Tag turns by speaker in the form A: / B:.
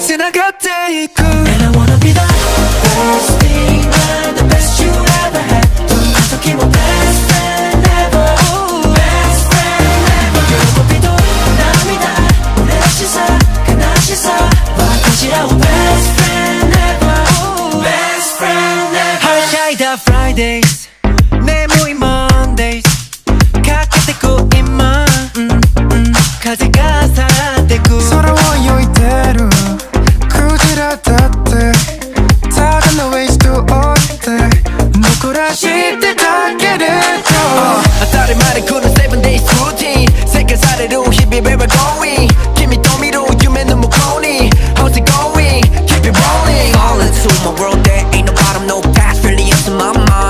A: 지나갔대 And I wanna be the best thing the best you ever had. 또 best friend ever. Best friend ever. Best friend ever. Best friend ever. Hard Fridays.
B: 돌아실 때 닿게 됐죠.
C: I started my cool seven days routine 세계 사례로 힙이 밟아 going